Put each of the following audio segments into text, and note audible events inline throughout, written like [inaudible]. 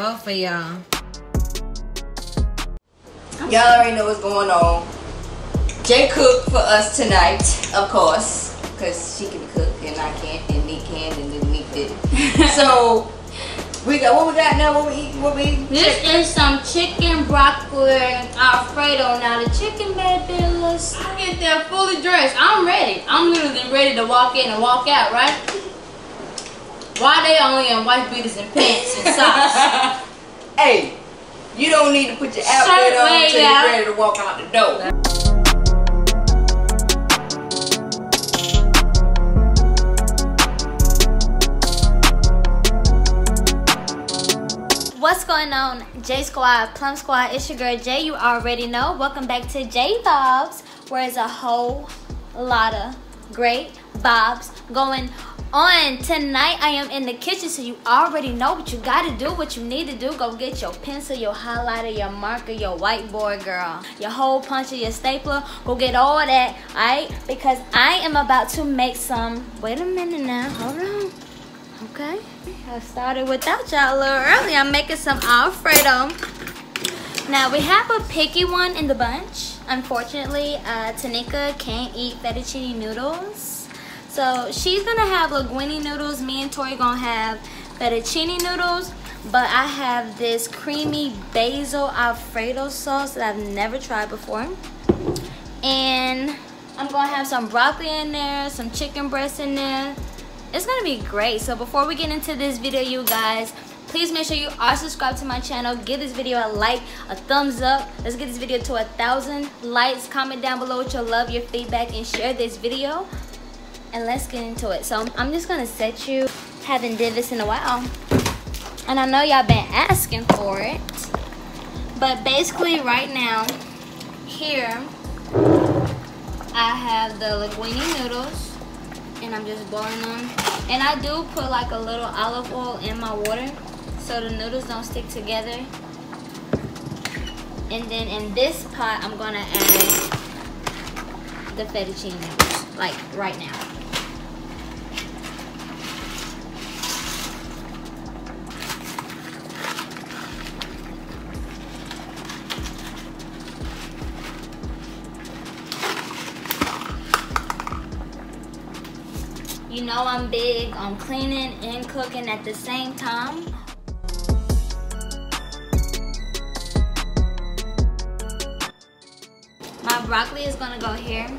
both of y'all. Y'all already know what's going on. Jay cooked for us tonight, of course, because she can cook and I can't, and Nick can, and then Nick did it. [laughs] so we got what we got now. What we eat? What we eat? This is some chicken broccoli alfredo. Now the chicken bad bills. I get there fully dressed. I'm ready. I'm literally ready to walk in and walk out, right? Why they only in white beaters and pants and socks? [laughs] hey, you don't need to put your outfit Shirt on way until you're ready to walk out the door. What's going on, J Squad, Plum Squad? It's your girl Jay. You already know. Welcome back to J VibZ, where there's a whole lot of great vibes going on. Tonight, I am in the kitchen, so you already know what you gotta do, what you need to do. Go get your pencil, your highlighter, your marker, your whiteboard, girl, your hole puncher, your stapler. Go get all that, alright? Because I am about to make some. Wait a minute now. Hold on. Okay. I started without y'all a little early. I'm making some Alfredo. Now we have a picky one in the bunch. Unfortunately, uh, Tanika can't eat fettuccine noodles. So she's gonna have linguine noodles. Me and Tori gonna have fettuccine noodles. But I have this creamy basil Alfredo sauce that I've never tried before. And I'm gonna have some broccoli in there, some chicken breast in there. It's gonna be great. So before we get into this video, you guys, please make sure you are subscribed to my channel. Give this video a like, a thumbs up. Let's get this video to a thousand likes. Comment down below with your love, your feedback, and share this video. And let's get into it. So I'm just gonna set you. Haven't did this in a while. And I know y'all been asking for it. But basically right now, here, I have the linguine noodles and I'm just boiling them. And I do put like a little olive oil in my water so the noodles don't stick together. And then in this pot, I'm gonna add the fettuccine noodles, like right now. You know I'm big on cleaning and cooking at the same time. My broccoli is gonna go here.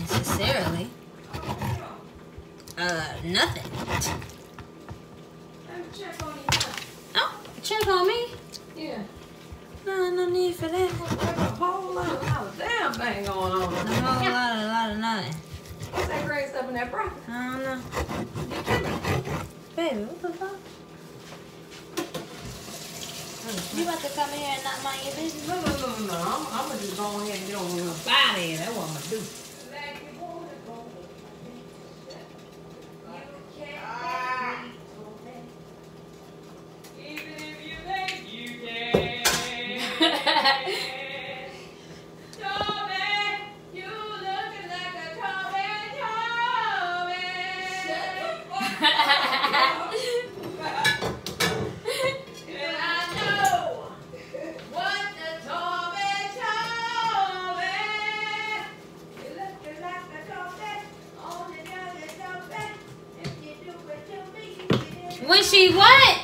Necessarily. Uh, nothing. Oh, check on me? Yeah. No, no need for that. There's a whole lot, lot of damn thing going on. A whole lot, a lot of nothing. What's that great stuff in that bra? I don't know. Baby, what the fuck? You about to come in here and not mind your business? No, no, no, no, no. I'm, I'm gonna just go ahead and get on with my body. That's what I'm gonna do. When she what?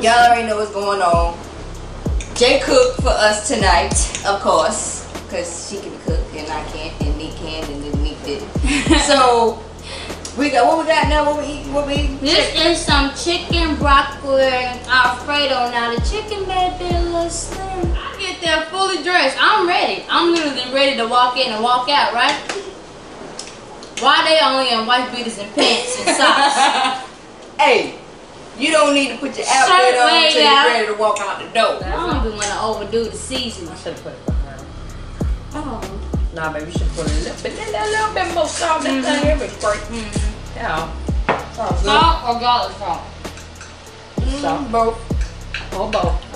Y'all already know what's going on. Jay cooked for us tonight, of course, because she can cook and I can't, and Nick can, and then Nick didn't. [laughs] so we got what we got now. What we eat? What we eat? This is some chicken broccoli alfredo. Now the chicken may be a little slim. I get there fully dressed. I'm ready. I'm literally ready to walk in and walk out, right? Why they only in white beaters and pants and socks? [laughs] Hey, you don't need to put your Shirt outfit on way until out. you're ready to walk out the door. I don't even want to overdo the season. I should have put it behind. Oh. Nah, baby, you should put a little bit, a little bit more salt. That thing, it was great. Mm. Yeah. Sounds good. Salt or garlic salt? Salt. Mm, both. Or both. Or both.